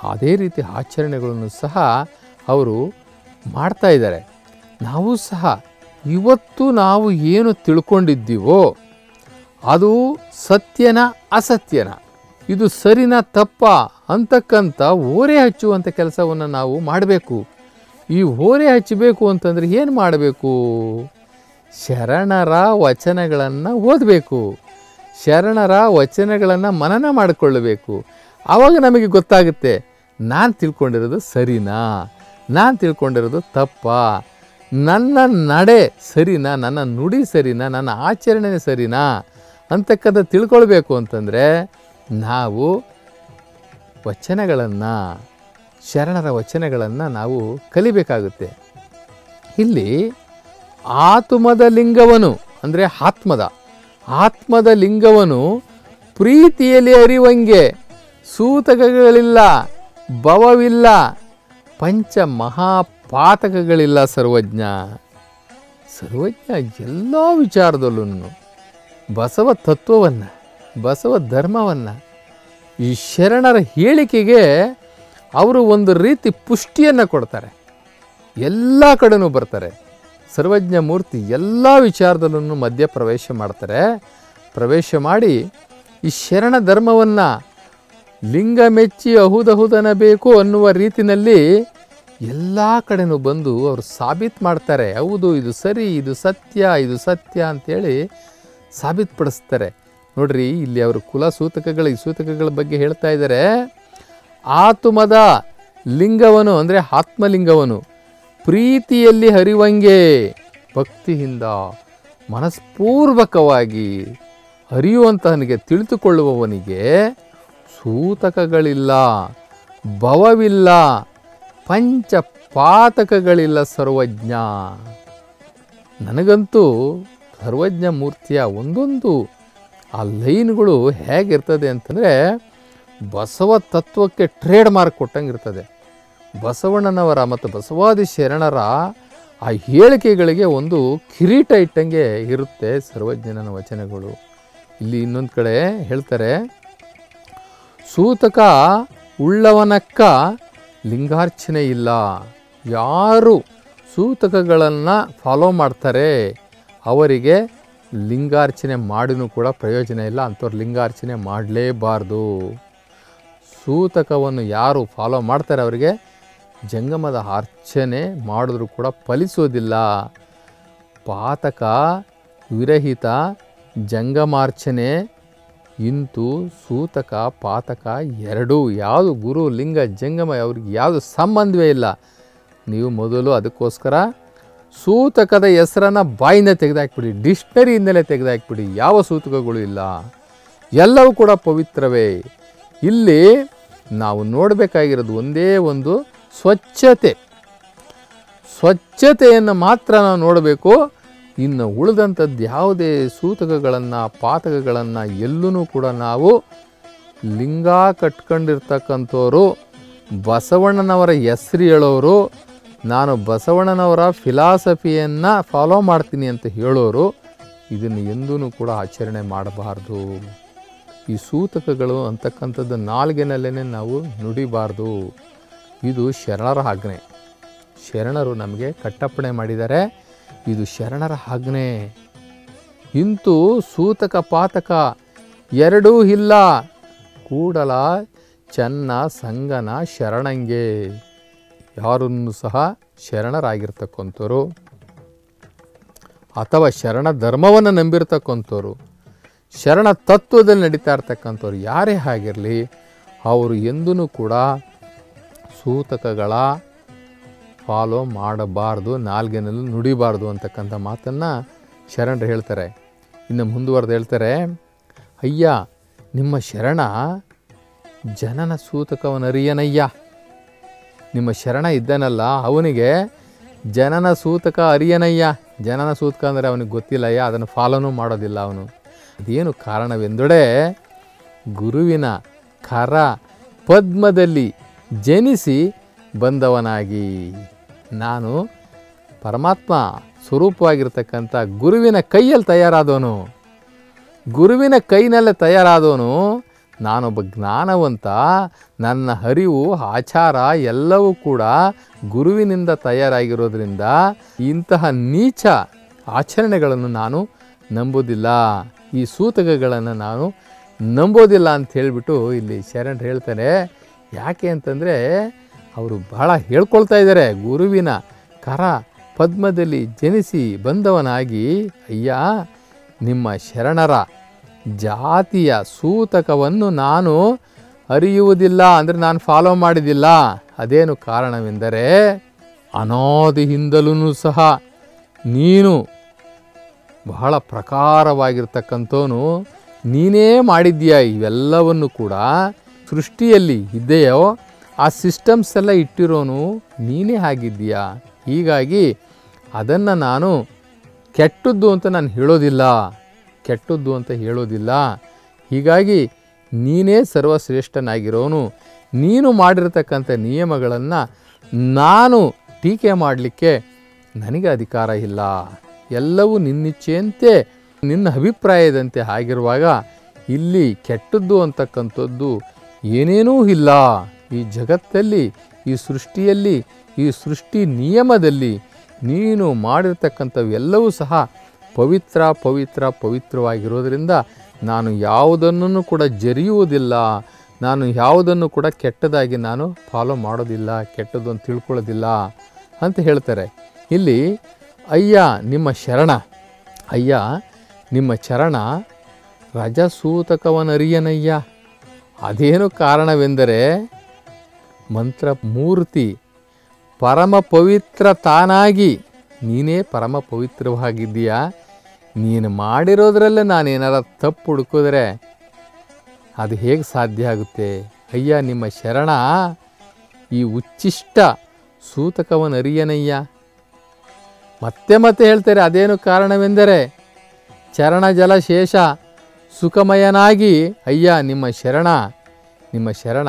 ಅದೇ ರೀತಿ ಆಚರಣೆಗಳನ್ನು ಸಹ ಅವರು ಮಾಡ್ತಾ ಇದ್ದಾರೆ. ನಾವು ಸಹ ಇವತ್ತು ನಾವು ಏನು ತಿಳ್ಕೊಂಡಿದ್ದೀವೋ ಅದು ಸತ್ಯನ ಅಸತ್ಯನ. ಇದು ಸರಿನ ತಪ್ಪ ಅಂತಕ್ಕಂಥ ಓರೆ ಹಚ್ಚುವಂಥ ಕೆಲಸವನ್ನು ನಾವು ಮಾಡಬೇಕು. ಈ ಓರೆ ಹಚ್ಚಬೇಕು ಅಂತಂದರೆ ಏನು ಮಾಡಬೇಕು? ಶರಣರ ವಚನಗಳನ್ನು ಓದಬೇಕು. ಶರಣರ ವಚನಗಳನ್ನು ಮನನ ಮಾಡಿಕೊಳ್ಳಬೇಕು. ಆವಾಗ ನಮಗೆ ಗೊತ್ತಾಗುತ್ತೆ ನಾನು ತಿಳ್ಕೊಂಡಿರೋದು ಸರಿನಾ? ನಾನು ತಿಳ್ಕೊಂಡಿರೋದು ತಪ್ಪಾ? ನನ್ನ ನಡೆ ಸರಿನಾ? ನನ್ನ ನುಡಿ ಸರಿನಾ? ನನ್ನ ಆಚರಣೆ ಸರಿನಾ? ಅಂತಕ್ಕಂಥ ತಿಳ್ಕೊಳ್ಬೇಕು ಅಂತಂದರೆ ನಾವು ವಚನಗಳನ್ನು, ಶರಣರ ವಚನಗಳನ್ನು ನಾವು ಕಲಿಬೇಕಾಗುತ್ತೆ. ಇಲ್ಲಿ ಆತ್ಮದ ಲಿಂಗವನು, ಅಂದರೆ ಆತ್ಮದ ಆತ್ಮದ ಲಿಂಗವನು ಪ್ರೀತಿಯಲ್ಲಿ ಅರಿವಂಗೆ ಸೂತಕಗಳಿಲ್ಲ. ಭವವಿಲ್ಲ. ಪಂಚ ಮಹಾಪಾತಕಗಳಿಲ್ಲ ಸರ್ವಜ್ಞ. ಸರ್ವಜ್ಞ ಎಲ್ಲ ವಿಚಾರದಲ್ಲೂ ಬಸವ ತತ್ವವನ್ನು, ಬಸವ ಧರ್ಮವನ್ನು, ಈ ಶರಣರ ಹೇಳಿಕೆಗೆ ಅವರು ಒಂದು ರೀತಿ ಪುಷ್ಟಿಯನ್ನು ಕೊಡ್ತಾರೆ. ಎಲ್ಲ ಕಡೆನೂ ಬರ್ತಾರೆ. ಸರ್ವಜ್ಞ ಮೂರ್ತಿ ಎಲ್ಲ ವಿಚಾರದಲ್ಲೂ ಮಧ್ಯ ಪ್ರವೇಶ ಮಾಡ್ತಾರೆ. ಪ್ರವೇಶ ಮಾಡಿ ಈ ಶರಣ ಧರ್ಮವನ್ನು ಲಿಂಗ ಮೆಚ್ಚಿ ಅಹುದಹುದನಬೇಕು ಅನ್ನುವ ರೀತಿನಲ್ಲಿ ಎಲ್ಲ ಕಡೆನೂ ಬಂದು ಅವರು ಸಾಬೀತು ಮಾಡ್ತಾರೆ. ಹೌದು, ಇದು ಸರಿ, ಇದು ಸತ್ಯ ಇದು ಸತ್ಯ ಅಂತೇಳಿ ಸಾಬೀತುಪಡಿಸ್ತಾರೆ ನೋಡ್ರಿ, ಇಲ್ಲಿ ಅವರು ಕುಲ ಸೂತಕಗಳ, ಈ ಸೂತಕಗಳ ಬಗ್ಗೆ ಹೇಳ್ತಾ ಇದ್ದಾರೆ ಆತುಮದ ಲಿಂಗವನು ಅಂದರೆ ಆತ್ಮಲಿಂಗವನು. ಪ್ರೀತಿಯಲ್ಲಿ ಹರಿವಂಗೆ, ಭಕ್ತಿಯಿಂದ, ಮನಸ್ಪೂರ್ವಕವಾಗಿ ಹರಿಯುವಂತಹನಿಗೆ ತಿಳಿದುಕೊಳ್ಳುವವನಿಗೆ ಸೂತಕಗಳಿಲ್ಲ, ಭವವಿಲ್ಲ, ಪಂಚಪಾತಕಗಳಿಲ್ಲ ಸರ್ವಜ್ಞ. ನನಗಂತೂ ಸರ್ವಜ್ಞ ಮೂರ್ತಿಯ ಒಂದೊಂದು ಆ ಲೈನ್ಗಳು ಹೇಗಿರ್ತದೆ ಅಂತಂದರೆ ಬಸವ ತತ್ವಕ್ಕೆ ಟ್ರೇಡ್ ಮಾರ್ಕ್ ಕೊಟ್ಟಂಗೆ ಇರ್ತದೆ ಬಸವಣ್ಣನವರ ಮತ್ತು ಬಸವಾದಿ ಶರಣರ ಆ ಹೇಳಿಕೆಗಳಿಗೆ ಒಂದು ಕಿರೀಟ ಇಟ್ಟಂಗೆ ಇರುತ್ತೆ ಸರ್ವಜ್ಞನ ವಚನಗಳು. ಇಲ್ಲಿ ಇನ್ನೊಂದು ಕಡೆ ಹೇಳ್ತಾರೆ ಸೂತಕ ಉಳ್ಳವನಕ್ಕ ಲಿಂಗಾರ್ಚನೆ ಇಲ್ಲ. ಯಾರು ಸೂತಕಗಳನ್ನು ಫಾಲೋ ಮಾಡ್ತಾರೆ, ಅವರಿಗೆ ಲಿಂಗಾರ್ಚನೆ ಮಾಡಿನೂ ಕೂಡ ಪ್ರಯೋಜನ ಇಲ್ಲ, ಅಂಥವ್ರು ಲಿಂಗಾರ್ಚನೆ ಮಾಡಲೇಬಾರ್ದು. ಸೂತಕವನ್ನು ಯಾರು ಫಾಲೋ ಮಾಡ್ತಾರೆ, ಅವರಿಗೆ ಜಂಗಮದ ಅರ್ಚನೆ ಮಾಡಿದ್ರೂ ಕೂಡ ಫಲಿಸೋದಿಲ್ಲ. ಪಾತಕ ವಿರಹಿತ ಜಂಗಮಾರ್ಚನೆ ಇಂತು ಸೂತಕ, ಪಾತಕ ಎರಡೂ ಯಾವುದು ಗುರು, ಲಿಂಗ, ಜಂಗಮ, ಅವ್ರಿಗೆ ಯಾವುದು ಸಂಬಂಧವೇ ಇಲ್ಲ. ನೀವು ಮೊದಲು ಅದಕ್ಕೋಸ್ಕರ ಸೂತಕದ ಹೆಸರನ್ನು ಬಾಯಿಂದ ತೆಗೆದಾಕ್ಬಿಡಿ, ಡಿಕ್ಷನರಿಯಿಂದಲೇ ತೆಗೆದಾಕ್ಬಿಡಿ, ಯಾವ ಸೂತಕಗಳು ಇಲ್ಲ. ಎಲ್ಲವೂ ಕೂಡ ಪವಿತ್ರವೇ. ಇಲ್ಲಿ ನಾವು ನೋಡಬೇಕಾಗಿರೋದು ಒಂದೇ ಒಂದು ಸ್ವಚ್ಛತೆ. ಸ್ವಚ್ಛತೆಯನ್ನು ಮಾತ್ರ ನಾವು ನೋಡಬೇಕು. ಇನ್ನು ಉಳಿದಂಥದ್ದು ಯಾವುದೇ ಸೂತಕಗಳನ್ನು, ಪಾತಕಗಳನ್ನು ಎಲ್ಲೂ ಕೂಡ ನಾವು ಲಿಂಗ ಕಟ್ಕೊಂಡಿರ್ತಕ್ಕಂಥವ್ರು ಬಸವಣ್ಣನವರ ಹೆಸರು ಹೇಳೋರು, ನಾನು ಬಸವಣ್ಣನವರ ಫಿಲಾಸಫಿಯನ್ನು ಫಾಲೋ ಮಾಡ್ತೀನಿ ಅಂತ ಹೇಳೋರು, ಇದನ್ನು ಎಂದೂ ಕೂಡ ಆಚರಣೆ ಮಾಡಬಾರ್ದು. ಈ ಸೂತಕಗಳು ಅಂತಕ್ಕಂಥದ್ದು ನಾಲ್ಗೆನಲ್ಲೇ ನಾವು ನುಡಿಬಾರ್ದು. ಇದು ಶರಣರ ಆಜ್ಞೆ. ಶರಣರು ನಮಗೆ ಕಟ್ಟಪ್ಪಣೆ ಮಾಡಿದ್ದಾರೆ. ಇದು ಶರಣರ ಆಜ್ಞೆ. ಇಂತೂ ಸೂತಕ ಪಾತಕ ಎರಡೂ ಇಲ್ಲ. ಕೂಡಲ ಚೆನ್ನ ಸಂಗನ ಶರಣಂಗೆ. ಯಾರನ್ನು ಸಹ ಶರಣರಾಗಿರ್ತಕ್ಕಂಥವ್ರು ಅಥವಾ ಶರಣ ಧರ್ಮವನ್ನು ನಂಬಿರ್ತಕ್ಕಂಥವ್ರು ಶರಣ ತತ್ವದಲ್ಲಿ ನಡೀತಾ ಇರ್ತಕ್ಕಂಥವ್ರು ಯಾರೇ ಆಗಿರಲಿ, ಅವರು ಎಂದೂ ಕೂಡ ಸೂತಕಗಳ ಫಾಲೋ ಮಾಡಬಾರ್ದು, ನಾಲ್ಗೆನಲ್ಲೂ ನುಡಿಬಾರ್ದು ಅಂತಕ್ಕಂಥ ಮಾತನ್ನು ಶರಣರು ಹೇಳ್ತಾರೆ. ಇನ್ನು ಮುಂದುವರೆದು ಹೇಳ್ತಾರೆ, ಅಯ್ಯ, ನಿಮ್ಮ ಶರಣ ಜನನ ಸೂತಕವನರಿಯನಯ್ಯ. ನಿಮ್ಮ ಶರಣ ಇದ್ದಾನಲ್ಲ, ಅವನಿಗೆ ಜನನ ಸೂತಕ ಅರಿಯನಯ್ಯ. ಜನನ ಸೂತಕ ಅಂದರೆ ಅವನಿಗೆ ಗೊತ್ತಿಲ್ಲಯ್ಯ, ಅದನ್ನು ಫಾಲೋನೂ ಮಾಡೋದಿಲ್ಲ ಅವನು. ಅದೇನು ಕಾರಣವೆಂದೊಡೆ, ಗುರುವಿನ ಕರ ಪದ್ಮದಲ್ಲಿ ಜನಿಸಿ ಬಂದವನಾಗಿ ನಾನು ಪರಮಾತ್ಮ ಸ್ವರೂಪವಾಗಿರ್ತಕ್ಕಂಥ ಗುರುವಿನ ಕೈಯಲ್ಲಿ ತಯಾರಾದವನು. ಗುರುವಿನ ಕೈನಲ್ಲೇ ತಯಾರಾದವನು. ನಾನೊಬ್ಬ ಜ್ಞಾನವಂತ, ನನ್ನ ಹರಿವು, ಆಚಾರ ಎಲ್ಲವೂ ಕೂಡ ಗುರುವಿನಿಂದ ತಯಾರಾಗಿರೋದ್ರಿಂದ ಇಂತಹ ನೀಚ ಆಚರಣೆಗಳನ್ನು ನಾನು ನಂಬೋದಿಲ್ಲ. ಈ ಸೂತಕಗಳನ್ನು ನಾನು ನಂಬೋದಿಲ್ಲ ಅಂತ ಹೇಳಿಬಿಟ್ಟು ಇಲ್ಲಿ ಶರಣರು ಹೇಳ್ತಾರೆ. ಯಾಕೆ ಅಂತಂದರೆ ಅವರು ಬಹಳ ಹೇಳ್ಕೊಳ್ತಾ ಇದ್ದಾರೆ. ಗುರುವಿನ ಕರ ಪದ್ಮದಲ್ಲಿ ಜನಿಸಿ ಬಂದವನಾಗಿ, ಅಯ್ಯ, ನಿಮ್ಮ ಶರಣರ ಜಾತಿಯ ಸೂತಕವನ್ನು ನಾನು ಅರಿಯುವುದಿಲ್ಲ, ಅಂದರೆ ನಾನು ಫಾಲೋ ಮಾಡಿದಿಲ್ಲ. ಅದೇನು ಕಾರಣವೆಂದರೆ, ಅನಾದಿಯಿಂದಲೂ ಸಹ ನೀನು ಬಹಳ ಪ್ರಕಾರವಾಗಿರ್ತಕ್ಕಂಥವನು, ನೀನೇ ಮಾಡಿದ್ದೀಯ? ಇವೆಲ್ಲವನ್ನು ಕೂಡ ಸೃಷ್ಟಿಯಲ್ಲಿ ಇದೆಯೋ? ಆ ಸಿಸ್ಟಮ್ಸ್ ಎಲ್ಲ ಇಟ್ಟಿರೋನು ನೀನೇ ಆಗಿದ್ದೀಯಾ? ಹೀಗಾಗಿ ಅದನ್ನು ನಾನು ಕೆಟ್ಟದ್ದು ಅಂತ ನಾನು ಹೇಳೋದಿಲ್ಲ. ಕೆಟ್ಟದ್ದು ಅಂತ ಹೇಳೋದಿಲ್ಲ. ಹೀಗಾಗಿ ನೀನೇ ಸರ್ವಶ್ರೇಷ್ಠನಾಗಿರೋನು. ನೀನು ಮಾಡಿರತಕ್ಕಂಥ ನಿಯಮಗಳನ್ನು ನಾನು ಟೀಕೆ ಮಾಡಲಿಕ್ಕೆ ನನಗೆ ಅಧಿಕಾರ ಇಲ್ಲ. ಎಲ್ಲವೂ ನಿನ್ನಿಚ್ಛೆಯಂತೆ, ನಿನ್ನ ಅಭಿಪ್ರಾಯದಂತೆ ಆಗಿರುವಾಗ ಇಲ್ಲಿ ಕೆಟ್ಟದ್ದು ಅಂತಕ್ಕಂಥದ್ದು ಏನೇನೂ ಇಲ್ಲ. ಈ ಜಗತ್ತಲ್ಲಿ, ಈ ಸೃಷ್ಟಿಯಲ್ಲಿ, ಈ ಸೃಷ್ಟಿ ನಿಯಮದಲ್ಲಿ ನೀನು ಮಾಡಿರ್ತಕ್ಕಂಥವೆಲ್ಲವೂ ಸಹ ಪವಿತ್ರ ಪವಿತ್ರ, ಪವಿತ್ರವಾಗಿರೋದರಿಂದ ನಾನು ಯಾವುದನ್ನು ಕೂಡ ಜರಿಯುವುದಿಲ್ಲ. ನಾನು ಯಾವುದನ್ನು ಕೂಡ ಕೆಟ್ಟದಾಗಿ ನಾನು ಫಾಲೋ ಮಾಡೋದಿಲ್ಲ, ಕೆಟ್ಟದ್ದು ಅಂತ ತಿಳ್ಕೊಳ್ಳೋದಿಲ್ಲ ಅಂತ ಹೇಳ್ತಾರೆ. ಇಲ್ಲಿ, ಅಯ್ಯ, ನಿಮ್ಮ ಶರಣ. ಅಯ್ಯ, ನಿಮ್ಮ ಚರಣ ರಜಸೂತಕವನರಿಯನಯ್ಯ. ಅದೇನು ಕಾರಣವೆಂದರೆ ಮಂತ್ರ ಮೂರ್ತಿ. ಪರಮ ಪವಿತ್ರ ತಾನಾಗಿ. ನೀನೇ ಪರಮ ಪವಿತ್ರವಾಗಿದ್ದೀಯಾ? ನೀನು ಮಾಡಿರೋದ್ರಲ್ಲೇ ನಾನೇನಾರ ತಪ್ಪು ಹುಡುಕಿದ್ರೆ ಅದು ಹೇಗೆ ಸಾಧ್ಯ ಆಗುತ್ತೆ? ಅಯ್ಯ, ನಿಮ್ಮ ಶರಣ ಈ ಉಚ್ಚಿಷ್ಟ ಸೂತಕವನರಿಯನಯ್ಯ. ಮತ್ತೆ ಮತ್ತೆ ಹೇಳ್ತಾರೆ, ಅದೇನು ಕಾರಣವೆಂದರೆ ಚರಣ ಜಲ ಶೇಷ ಸುಖಮಯನಾಗಿ. ಅಯ್ಯ, ನಿಮ್ಮ ಶರಣ ನಿಮ್ಮ ಶರಣ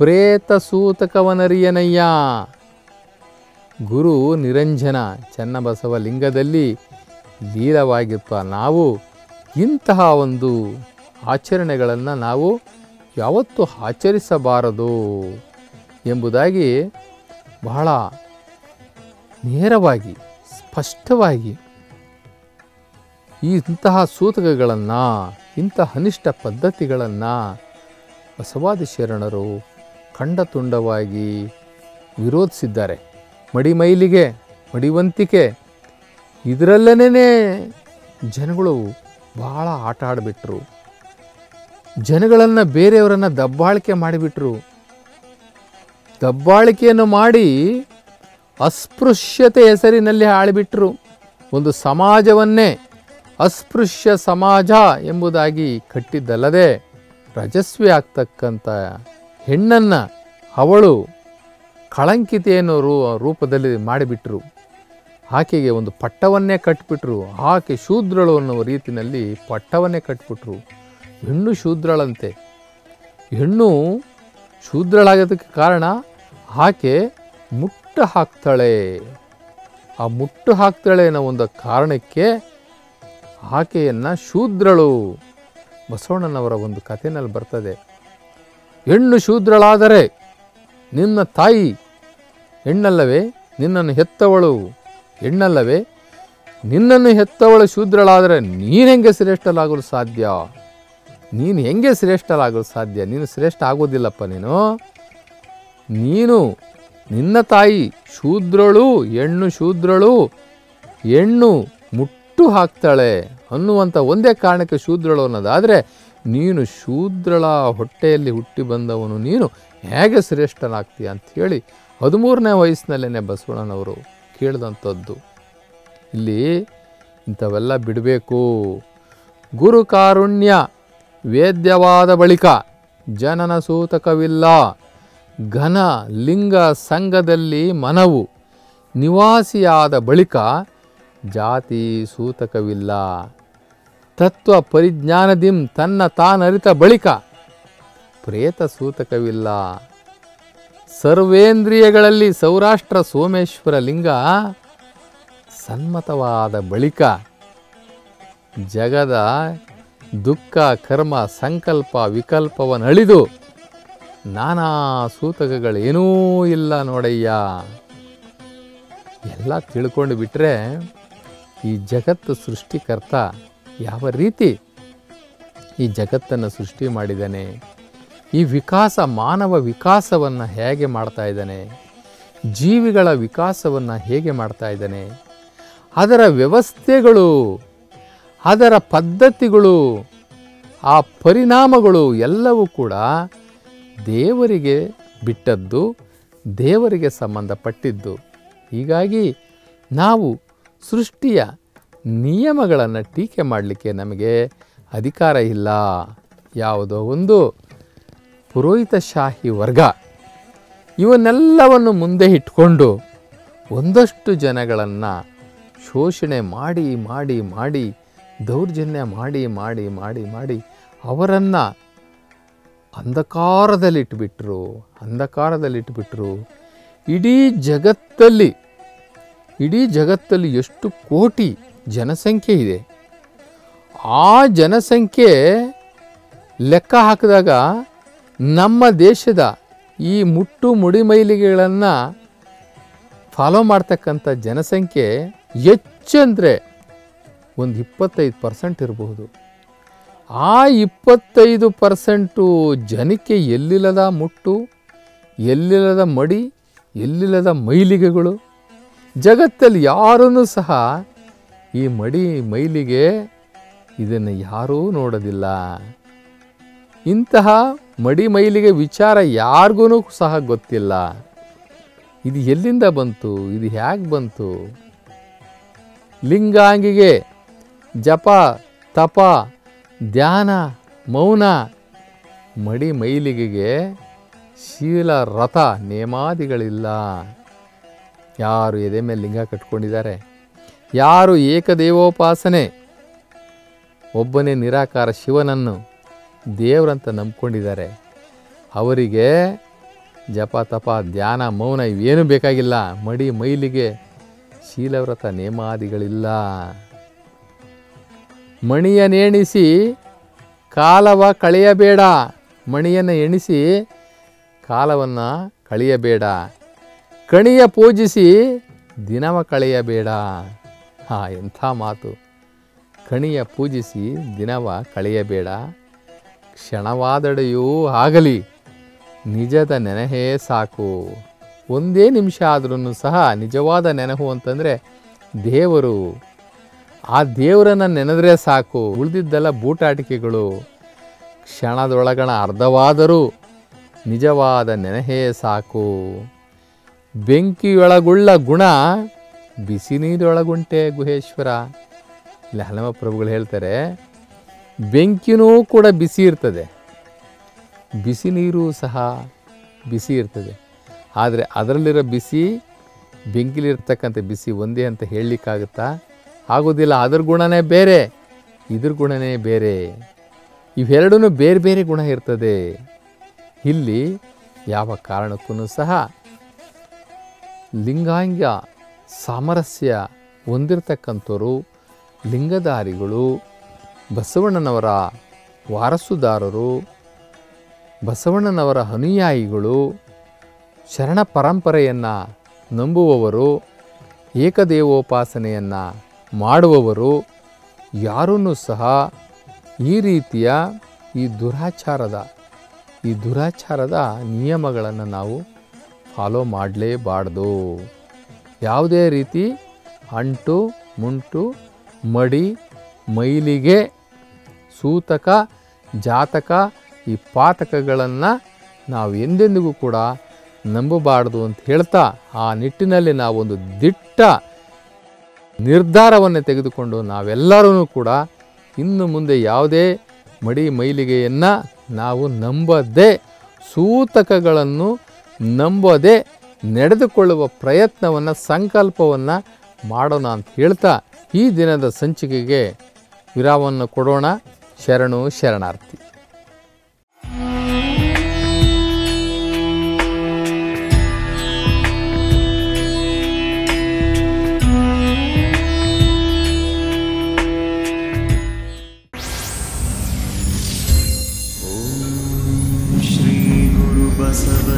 ಪ್ರೇತ ಸೂತಕವನರಿಯನಯ್ಯ. ಗುರು ನಿರಂಜನ ಚನ್ನಬಸವ ಲಿಂಗದಲ್ಲಿ ಲೀಲವಾಗಿಪ್ಪ ನಾವು ಇಂತಹ ಒಂದು ಆಚರಣೆಗಳನ್ನು ನಾವು ಯಾವತ್ತೂ ಆಚರಿಸಬಾರದು ಎಂಬುದಾಗಿ ಬಹಳ ನೇರವಾಗಿ, ಸ್ಪಷ್ಟವಾಗಿ ಈ ಇಂತಹ ಸೂತಕಗಳನ್ನು, ಇಂತಹ ಅನಿಷ್ಟ ಪದ್ಧತಿಗಳನ್ನು ಬಸವಾದಿ ಶರಣರು ಖಂಡತುಂಡವಾಗಿ ವಿರೋಧಿಸಿದ್ದಾರೆ. ಮಡಿಮೈಲಿಗೆ, ಮಡಿವಂತಿಕೆ ಇದರಲ್ಲೇ ಜನಗಳು ಭಾಳ ಆಟ ಆಡಿಬಿಟ್ರು. ಜನಗಳನ್ನು ಬೇರೆಯವರನ್ನು ದಬ್ಬಾಳಿಕೆ ಮಾಡಿಬಿಟ್ರು. ದಬ್ಬಾಳಿಕೆಯನ್ನು ಮಾಡಿ ಅಸ್ಪೃಶ್ಯತೆ ಹೆಸರಿನಲ್ಲಿ ಆಳಿಬಿಟ್ರು. ಒಂದು ಸಮಾಜವನ್ನೇ ಅಸ್ಪೃಶ್ಯ ಸಮಾಜ ಎಂಬುದಾಗಿ ಕಟ್ಟಿದ್ದಲ್ಲದೆ ರಜಸ್ವಿ ಆಗ್ತಕ್ಕಂಥ ಹೆಣ್ಣನ್ನು ಅವಳು ಕಳಂಕಿತೆಯನ್ನು ರೂ ರೂಪದಲ್ಲಿ ಮಾಡಿಬಿಟ್ರು. ಆಕೆಗೆ ಒಂದು ಪಟ್ಟವನ್ನೇ ಕಟ್ಟಿಬಿಟ್ರು ಆಕೆ ಶೂದ್ರಳು ಅನ್ನೋ ರೀತಿಯಲ್ಲಿ ಪಟ್ಟವನ್ನೇ ಕಟ್ಟಿಬಿಟ್ರು ಹೆಣ್ಣು ಶೂದ್ರಳಂತೆ. ಹೆಣ್ಣು ಶೂದ್ರಳಾಗೋದಕ್ಕೆ ಕಾರಣ ಆಕೆ ಮುಟ್ಟು ಹಾಕ್ತಾಳೆ. ಆ ಮುಟ್ಟು ಹಾಕ್ತಾಳೆ ಅನ್ನೋ ಒಂದು ಕಾರಣಕ್ಕೆ ಆಕೆಯನ್ನು ಶೂದ್ರಳು. ಬಸವಣ್ಣನವರ ಒಂದು ಕಥೆನಲ್ಲಿ ಬರ್ತದೆ. ಹೆಣ್ಣು ಶೂದ್ರಳಾದರೆ ನಿನ್ನ ತಾಯಿ ಹೆಣ್ಣಲ್ಲವೇ, ನಿನ್ನನ್ನು ಹೆತ್ತವಳು ಹೆಣ್ಣಲ್ಲವೇ, ನಿನ್ನನ್ನು ಹೆತ್ತವಳು ಶೂದ್ರಳಾದರೆ ನೀನು ಹೆಂಗೆ ಶ್ರೇಷ್ಠಲಾಗಲು ಸಾಧ್ಯ? ನೀನು ಹೆಂಗೆ ಶ್ರೇಷ್ಠಲಾಗಲು ಸಾಧ್ಯ? ನೀನು ಶ್ರೇಷ್ಠ ಆಗೋದಿಲ್ಲಪ್ಪ ನೀನು. ನೀನು ನಿನ್ನ ತಾಯಿ ಶೂದ್ರಳು, ಹೆಣ್ಣು ಶೂದ್ರಳು, ಹೆಣ್ಣು ಮುಟ್ಟು ಹಾಕ್ತಾಳೆ ಅನ್ನುವಂಥ ಒಂದೇ ಕಾರಣಕ್ಕೆ ಶೂದ್ರಳು ಅನ್ನೋದಾದರೆ ನೀನು ಶೂದ್ರಳ ಹೊಟ್ಟೆಯಲ್ಲಿ ಹುಟ್ಟಿ ಬಂದವನು, ನೀನು ಹೇಗೆ ಶ್ರೇಷ್ಠನಾಗ್ತೀಯ ಹೇಳಿ ಹದಿಮೂರನೇ ವಯಸ್ಸಿನಲ್ಲೇ ಬಸವಣ್ಣನವರು ಕೇಳಿದಂಥದ್ದು. ಇಲ್ಲಿ ಇಂಥವೆಲ್ಲ ಬಿಡಬೇಕು. ಗುರು ಕಾರುಣ್ಯ, ವೇದ್ಯವಾದ ಬಳಿಕ ಜನನ ಸೂತಕವಿಲ್ಲ. ಘನ ಲಿಂಗ ಸಂಘದಲ್ಲಿ ಮನವು ನಿವಾಸಿಯಾದ ಬಳಿಕ ಜಾತಿ ಸೂತಕವಿಲ್ಲ. ತತ್ವ ಪರಿಜ್ಞಾನದಿಂ ತನ್ನ ತಾನರಿತ ಬಳಿಕ ಪ್ರೇತ ಸೂತಕವಿಲ್ಲ. ಸರ್ವೇಂದ್ರಿಯಗಳಲ್ಲಿ ಸೌರಾಷ್ಟ್ರ ಸೋಮೇಶ್ವರ ಲಿಂಗ ಸನ್ಮತವಾದ ಬಳಿಕ ಜಗದ ದುಃಖ, ಕರ್ಮ, ಸಂಕಲ್ಪ ವಿಕಲ್ಪವನ್ನಳಿದು ನಾನಾ ಸೂತಕಗಳೇನೂ ಇಲ್ಲ ನೋಡಯ್ಯ. ಎಲ್ಲ ತಿಳ್ಕೊಂಡು ಬಿಟ್ಟರೆ ಈ ಜಗತ್ತು ಸೃಷ್ಟಿಕರ್ತ ಯಾವ ರೀತಿ ಈ ಜಗತ್ತನ್ನು ಸೃಷ್ಟಿ ಮಾಡಿದ್ದಾನೆ? ಈ ವಿಕಾಸ, ಮಾನವ ವಿಕಾಸವನ್ನು ಹೇಗೆ ಮಾಡ್ತಾ ಇದ್ದಾನೆ? ಜೀವಿಗಳ ವಿಕಾಸವನ್ನು ಹೇಗೆ ಮಾಡ್ತಾ ಇದ್ದಾನೆ? ಅದರ ವ್ಯವಸ್ಥೆಗಳು, ಅದರ ಪದ್ಧತಿಗಳು, ಆ ಪರಿಣಾಮಗಳು ಎಲ್ಲವೂ ಕೂಡ ದೇವರಿಗೆ ಬಿಟ್ಟದ್ದು, ದೇವರಿಗೆ ಸಂಬಂಧಪಟ್ಟಿದ್ದು. ಹೀಗಾಗಿ ನಾವು ಸೃಷ್ಟಿಯ ನಿಯಮಗಳನ್ನು ಟೀಕೆ ಮಾಡಲಿಕ್ಕೆ ನಮಗೆ ಅಧಿಕಾರ ಇಲ್ಲ. ಯಾವುದೋ ಒಂದು ಪುರೋಹಿತಶಾಹಿ ವರ್ಗ ಇವನ್ನೆಲ್ಲವನ್ನು ಮುಂದೆ ಇಟ್ಕೊಂಡು ಒಂದಷ್ಟು ಜನಗಳನ್ನು ಶೋಷಣೆ ಮಾಡಿ ಮಾಡಿ ಮಾಡಿ, ದೌರ್ಜನ್ಯ ಮಾಡಿ ಮಾಡಿ ಮಾಡಿ ಮಾಡಿ ಅವರನ್ನು ಅಂಧಕಾರದಲ್ಲಿಟ್ಬಿಟ್ರು ಅಂಧಕಾರದಲ್ಲಿಟ್ಬಿಟ್ರು. ಇಡೀ ಜಗತ್ತಲ್ಲಿ ಇಡೀ ಜಗತ್ತಲ್ಲಿ ಎಷ್ಟು ಕೋಟಿ ಜನಸಂಖ್ಯೆ ಇದೆ. ಆ ಜನಸಂಖ್ಯೆ ಲೆಕ್ಕ ಹಾಕಿದಾಗ ನಮ್ಮ ದೇಶದ ಈ ಮುಟ್ಟು ಮುಡಿಮೈಲಿಗೆಗಳನ್ನು ಫಾಲೋ ಮಾಡ್ತಕ್ಕಂಥ ಜನಸಂಖ್ಯೆ ಹೆಚ್ಚಂದರೆ ಒಂದು ಇಪ್ಪತ್ತೈದು ಪರ್ಸೆಂಟ್ ಇರಬಹುದು. ಆ ಇಪ್ಪತ್ತೈದು ಪರ್ಸೆಂಟು ಜನಕ್ಕೆ ಎಲ್ಲಿಲ್ಲದ ಮುಟ್ಟು, ಎಲ್ಲಿಲ್ಲದ ಮಡಿ, ಎಲ್ಲಿಲ್ಲದ ಮೈಲಿಗೆಗಳು, ಜಗತ್ತಲ್ಲಿ ಯಾರನ್ನೂ ಸಹ ಈ ಮಡಿ ಮೈಲಿಗೆ ಇದನ್ನು ಯಾರೂ ನೋಡೋದಿಲ್ಲ. ಇಂತಹ ಮಡಿ ಮೈಲಿಗೆ ವಿಚಾರ ಯಾರಿಗೂ ಸಹ ಗೊತ್ತಿಲ್ಲ. ಇದು ಎಲ್ಲಿಂದ ಬಂತು? ಇದು ಹೇಗೆ ಬಂತು? ಲಿಂಗಾಂಗಿಗೆ ಜಪ, ತಪ, ಧ್ಯಾನ, ಮೌನ, ಮಡಿ ಮೈಲಿಗೆಗೆ ಶೀಲ, ರಥ, ನೇಮಾದಿಗಳಿಲ್ಲ. ಯಾರು ಎದೆ ಮೇಲೆ ಲಿಂಗ ಕಟ್ಕೊಂಡಿದ್ದಾರೆ? ಯಾರು ಏಕದೇವೋಪಾಸನೆ? ಒಬ್ಬನೇ ನಿರಾಕಾರ ಶಿವನನ್ನು ದೇವರಂತ ನಂಬ್ಕೊಂಡಿದ್ದಾರೆ. ಅವರಿಗೆ ಜಪ ತಪ, ಧ್ಯಾನ, ಮೌನ ಇವೇನೂ ಬೇಕಾಗಿಲ್ಲ. ಮಡಿ ಮೈಲಿಗೆ ಶೀಲವ್ರತ ನೇಮಾದಿಗಳಿಲ್ಲ. ನೇಣಿಸಿ ಕಾಲವ ಕಳೆಯಬೇಡ. ಮಣಿಯನ್ನು ಎಣಿಸಿ ಕಾಲವನ್ನು ಕಳೆಯಬೇಡ. ಕಣಿಯ ಪೂಜಿಸಿ ದಿನವ ಕಳೆಯಬೇಡ. ಎಂಥ ಮಾತು. ಕಣಿಯ ಪೂಜಿಸಿ ದಿನವ ಕಳೆಯಬೇಡ. ಕ್ಷಣವಾದಡೆಯೂ ಆಗಲಿ. ನಿಜದ ನೆನಹೇ ಸಾಕು. ಒಂದೇ ನಿಮಿಷ ಆದ್ರೂ ಸಹ ನಿಜವಾದ ನೆನಹು ಅಂತಂದರೆ ದೇವರು. ಆ ದೇವರನ್ನು ನೆನೆದ್ರೆ ಸಾಕು. ಉಳಿದಿದ್ದೆಲ್ಲ ಬೂಟಾಟಿಕೆಗಳು. ಕ್ಷಣದೊಳಗಣ ಅರ್ಧವಾದರೂ ನಿಜವಾದ ನೆನಹೇ ಸಾಕು. ಬೆಂಕಿಯೊಳಗುಳ್ಳ ಗುಣ ಬಿಸಿ ನೀರೊಳಗುಂಟೆ ಗುಹೇಶ್ವರ. ಇಲ್ಲಿ ಹಲವ ಪ್ರಭುಗಳು ಹೇಳ್ತಾರೆ, ಬೆಂಕಿನೂ ಕೂಡ ಬಿಸಿ ಇರ್ತದೆ. ಬಿಸಿ ನೀರು ಸಹ ಬಿಸಿ ಇರ್ತದೆ. ಆದರೆ ಅದರಲ್ಲಿರೋ ಬಿಸಿ, ಬೆಂಕಿಲಿರ್ತಕ್ಕಂಥ ಬಿಸಿ ಒಂದೇ ಅಂತ ಹೇಳಲಿಕ್ಕಾಗುತ್ತಾ? ಆಗೋದಿಲ್ಲ, ಅದ್ರ ಗುಣನೇ ಬೇರೆ, ಇದ್ರ ಗುಣನೇ ಬೇರೆ. ಇವೆರಡೂ ಬೇರೆ ಬೇರೆ ಗುಣ ಇರ್ತದೆ. ಇಲ್ಲಿ ಯಾವ ಕಾರಣಕ್ಕೂ ಸಹ ಲಿಂಗಾಂಗ ಸಾಮರಸ್ಯ ಹೊಂದಿರತಕ್ಕಂಥವರು ಲಿಂಗಧಾರಿಗಳು, ಬಸವಣ್ಣನವರ ವಾರಸುದಾರರು, ಬಸವಣ್ಣನವರ ಅನುಯಾಯಿಗಳು ಶರಣ ಪರಂಪರೆಯನ್ನು ನಂಬುವವರು, ಏಕದೇವೋಪಾಸನೆಯನ್ನು ಮಾಡುವವರು ಯಾರೂ ಸಹ ಈ ರೀತಿಯ ಈ ದುರಾಚಾರದ ಈ ದುರಾಚಾರದ ನಿಯಮಗಳನ್ನು ನಾವು ಫಾಲೋ ಮಾಡಲೇಬಾರ್ದು. ಯಾವುದೇ ರೀತಿ ಅಂಟು, ಮುಂಟು, ಮಡಿ, ಮೈಲಿಗೆ, ಸೂತಕ, ಜಾತಕ ಈ ಪಾತಕಗಳನ್ನು ನಾವು ಎಂದೆಂದಿಗೂ ಕೂಡ ನಂಬಬಾರ್ದು ಅಂತ ಹೇಳ್ತಾ ಆ ನಿಟ್ಟಿನಲ್ಲಿ ನಾವೊಂದು ದಿಟ್ಟ ನಿರ್ಧಾರವನ್ನು ತೆಗೆದುಕೊಂಡು ನಾವೆಲ್ಲರೂ ಕೂಡ ಇನ್ನು ಮುಂದೆ ಯಾವುದೇ ಮಡಿ ಮೈಲಿಗೆಯನ್ನು ನಾವು ನಂಬದೆ ಸೂತಕಗಳನ್ನು ನಂಬದೆ ನಡೆದುಕೊಳ್ಳುವ ಪ್ರಯತ್ನವನ್ನು ಸಂಕಲ್ಪವನ್ನು ಮಾಡೋಣ ಅಂತ ಹೇಳ್ತಾ ಈ ದಿನದ ಸಂಚಿಕೆಗೆ ವಿರಾಮವನ್ನು ಕೊಡೋಣ. ಶರಣು ಶರಣಾರ್ಥಿ. ಬಸವ